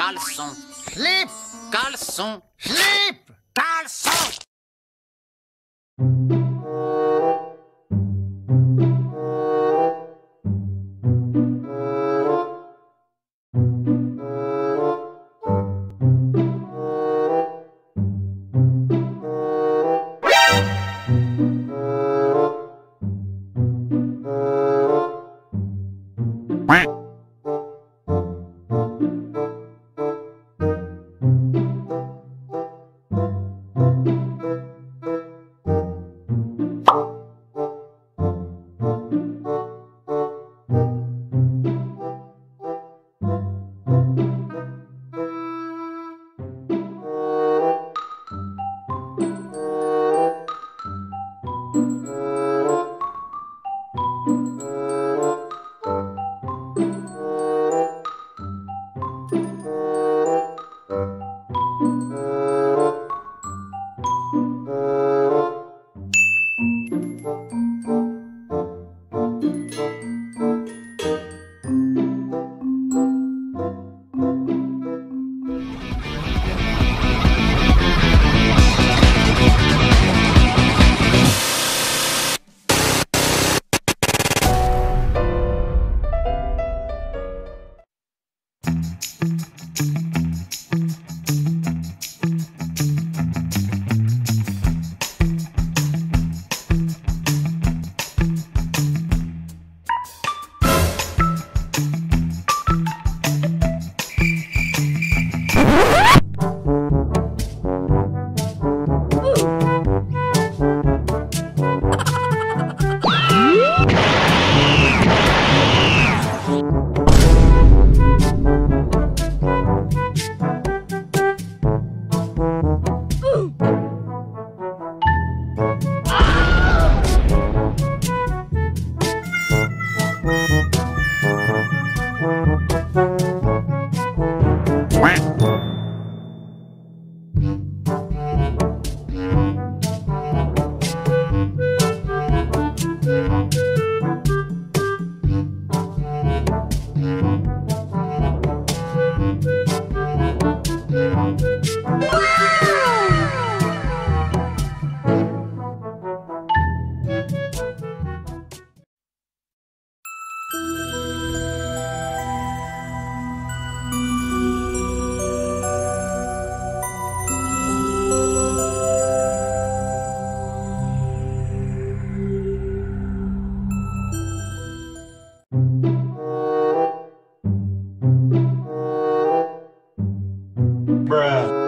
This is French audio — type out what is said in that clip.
Caleçon. Slip Caleçon. Slip Caleçon. Bruh.